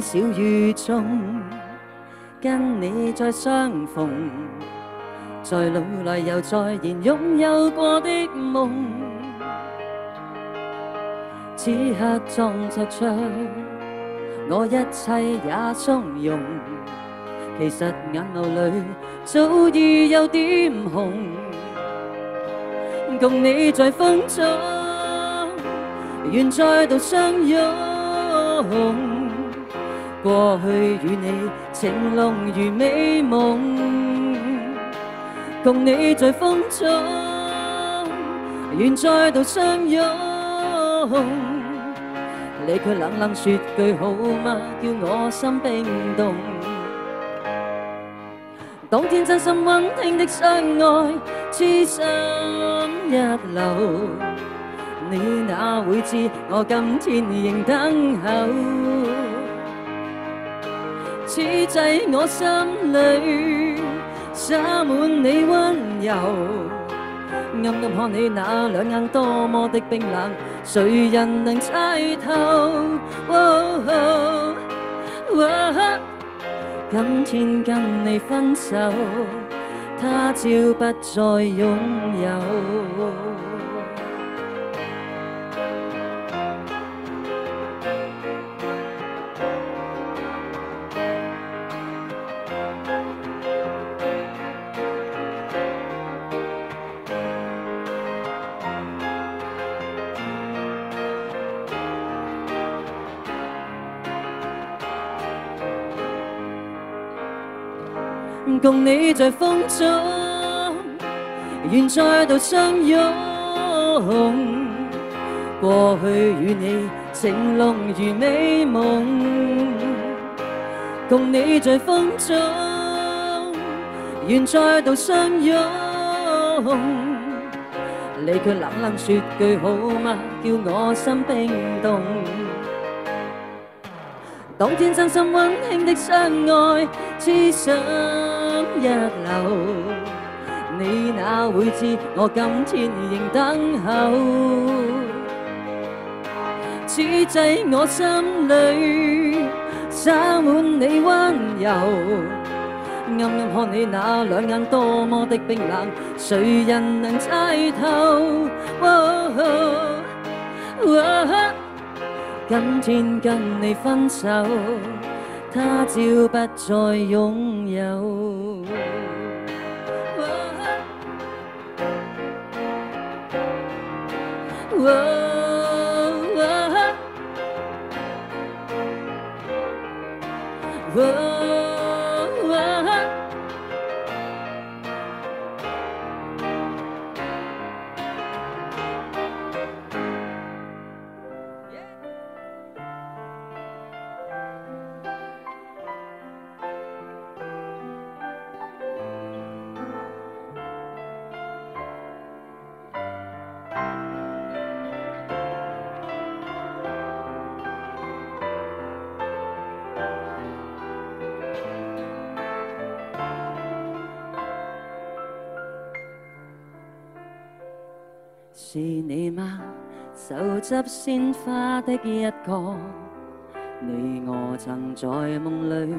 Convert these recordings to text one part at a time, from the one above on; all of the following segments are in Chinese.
小雨中，跟你再相逢，在老来又再燃拥有过的梦。此刻装作出我一切也从容，其实眼眸里早已有点红。共你在风中，愿再度相拥。过去与你情浓如美梦，共你在风中，愿再度相拥。你却冷冷说句好吗，叫我心冰冻。当天真心温馨的相爱，痴心一流，你哪会知我今天仍等候。此际我心里洒满你温柔，暗暗看你那两眼多么的冰冷，谁人能猜透？今天跟你分手，他朝不再拥有。共你在风中，愿再度相拥。过去与你情浓如美梦。共你在风中，愿再度相拥。你却冷冷说句好吗，叫我心冰冻。当天真心温馨的相爱痴心。一流，你哪会知我今天仍等候？此际我心里洒满你温柔，暗暗看你那两眼多么的冰冷，谁人能猜透？今天跟你分手。他朝不再拥有。是你吗？手执鲜花的一个，你我曾在梦里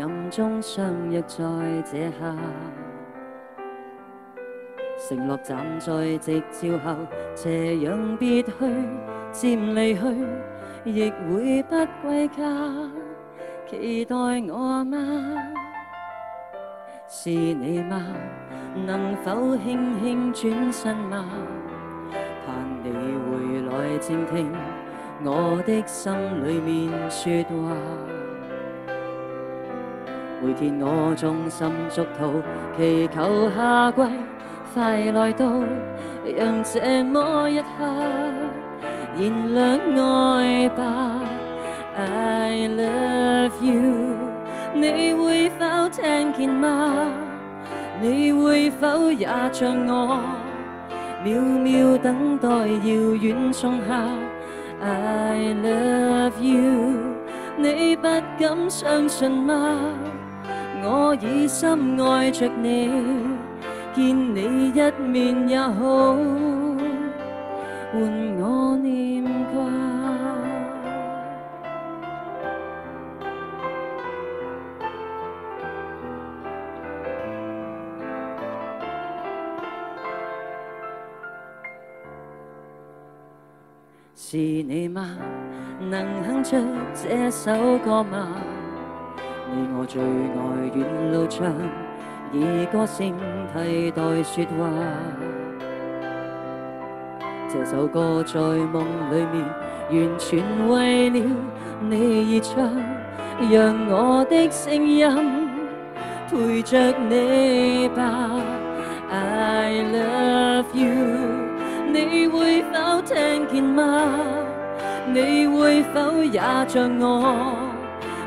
暗中相约在这夏。承诺站在夕照后，斜阳别去渐离去，亦会不归家。期待我吗？是你吗？能否轻轻转身吗？静听我的心里面说话，每天我衷心祝祷，祈求夏季快来到，让这么一刻燃亮爱吧。I love you，你会否听见吗？你会否也像我？秒秒等待遥远仲夏，I love you，你不敢相信吗？我已深爱着你，见你一面也好，换我念。是你吗？能哼出这首歌吗？你我最爱沿路唱，以歌声替代说话。这首歌在梦里面，完全为了你而唱，让我的声音陪着你吧，I love you。你会否听见吗？你会否也像我，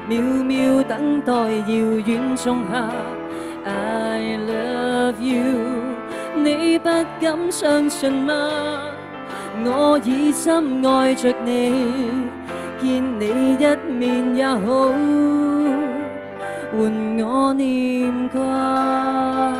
秒秒等待遥远仲夏？I love you，你不敢相信吗？我已深爱着你，见你一面也好，换我念挂。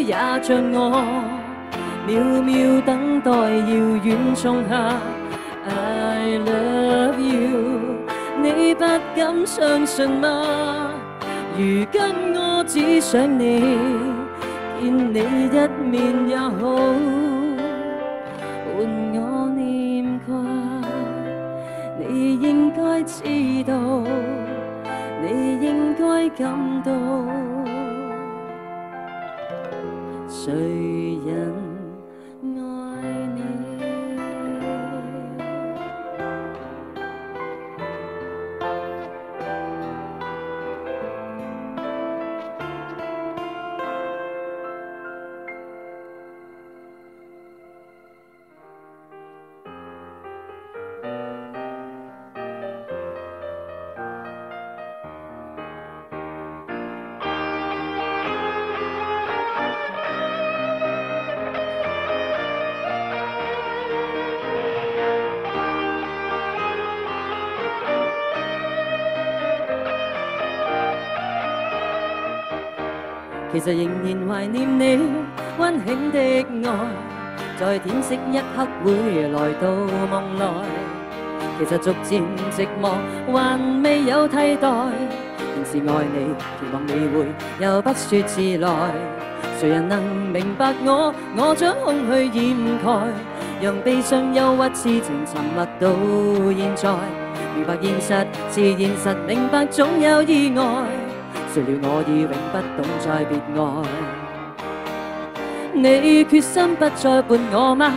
也像我，渺渺等待遥远仲夏。I love you，你不敢相信吗？如今我只想你见你一面也好，换我念挂。你应该知道，你应该感到。say 其实仍然怀念你温馨的爱，在天色一刻会来到梦内。其实逐渐寂寞，还未有替代，仍是爱你，期望你会又不说自来。谁人能明白我？我将空虚掩盖，让悲伤忧郁痴情沉默到现在。明白现实是现实，明白总有意外。说了，我已永不懂再别爱。你决心不再伴我吗？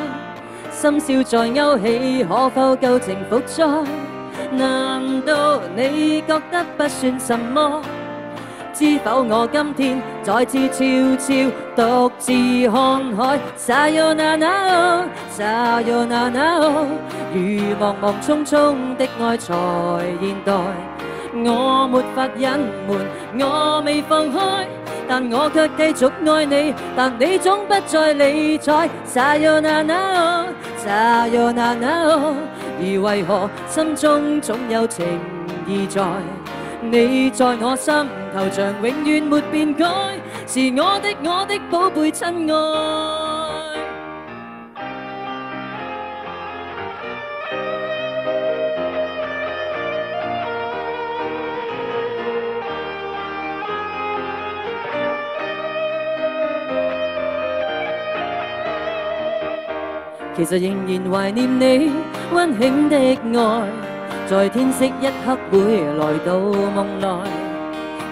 心笑再勾起，可否旧情复再？难道你觉得不算什么？知否我今天再次悄悄独自看海？s a a y o n 沙哟娜 a 哦，沙哟娜呐哦，如茫茫匆匆的爱在现代。我没法隐瞒，我未放开，但我却继续爱你，但你总不再理睬。撒哟那那哦，撒哟那那哦，而为何心中总有情意在？你在我心头像永远没变改，是我的我的宝贝，亲爱。其实仍然怀念你温馨的爱，在天色一刻会来到梦内。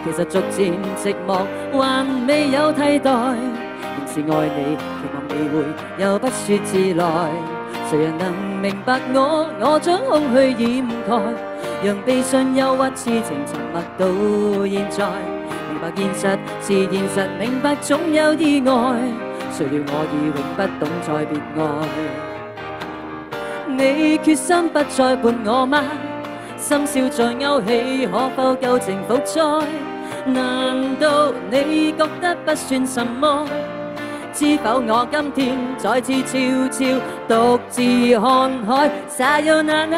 其实逐渐寂寞，还未有替代，仍是爱你，期望你会又不说自来。谁人能明白我？我将空虚掩盖，让悲伤、忧郁、痴情沉默到现在。明白现实是现实，明白总有意外。谁料我已永不懂再别爱，你决心不再伴我吗？心笑在勾起，可否旧情复再？难道你觉得不算什么？知否我今天再次悄悄独自看海？沙又难留，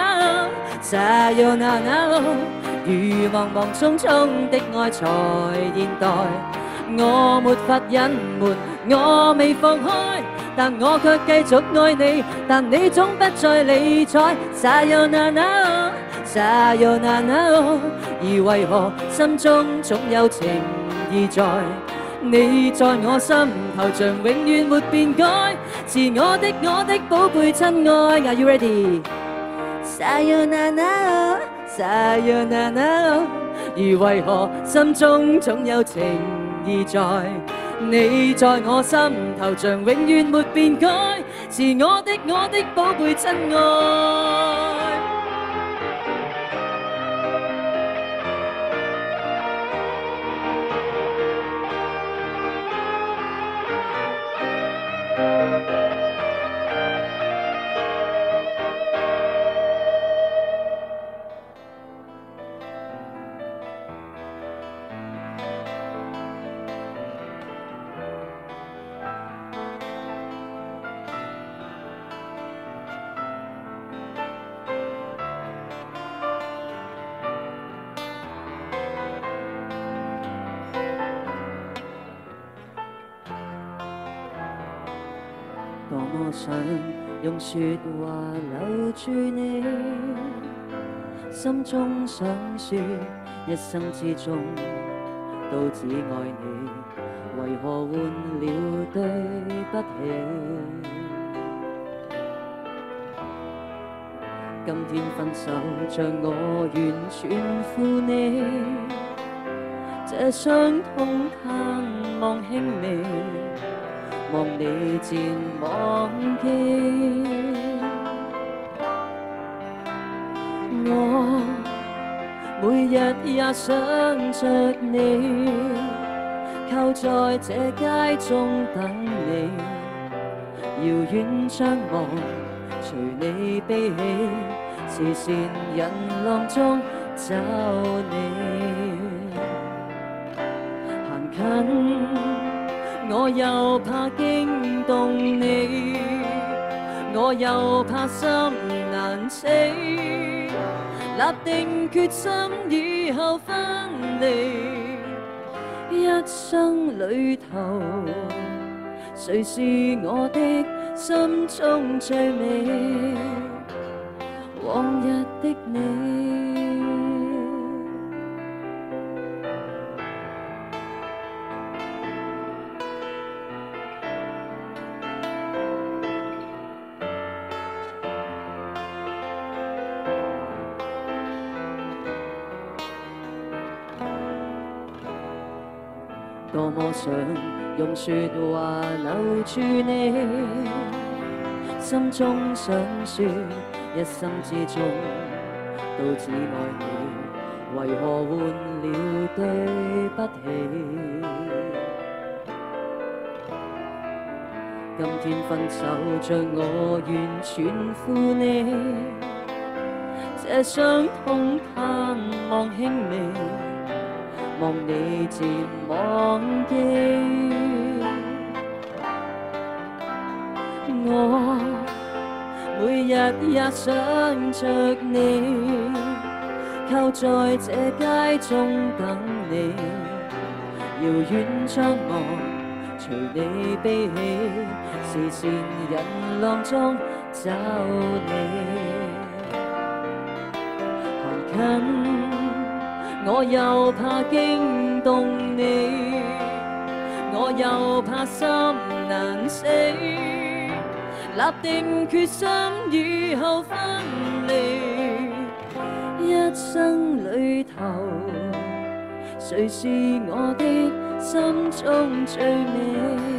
沙又如茫茫匆匆的爱才现代。我没法隐瞒，我未放开，但我却继续爱你，但你总不再理睬。莎哟娜啦哦，莎哟娜而为何心中总有情意在？你在我心头像永远没变改，是我的我的宝贝亲爱。Are you ready？莎哟娜啦哦，莎哟娜而为何心中总有情？意在你在我心头，像永远没变改，是我的我的宝贝真爱。多么想用说话留住你，心中想说一生之中都只爱你，为何换了对不起？今天分手像我完全负你，这伤痛盼望轻微。望你渐忘记，我每日也想着你，靠在这街中等你，遥远张望，随你悲喜，视线人浪中找你，行近。我又怕惊动你，我又怕心难死。立定决心以后分离，一生里头，谁是我的心中最美？往日的你。我想用说话留住你，心中想说一生之中都只爱你，为何换了对不起？今天分手像我完全负你，这伤痛盼望轻微。望你渐忘记，我每日也想着你，靠在这街中等你，遥远张望，随你悲喜，视线人浪中找你。我又怕惊动你，我又怕心难死。立定决心以后分离，一生里头，谁是我的心中最美？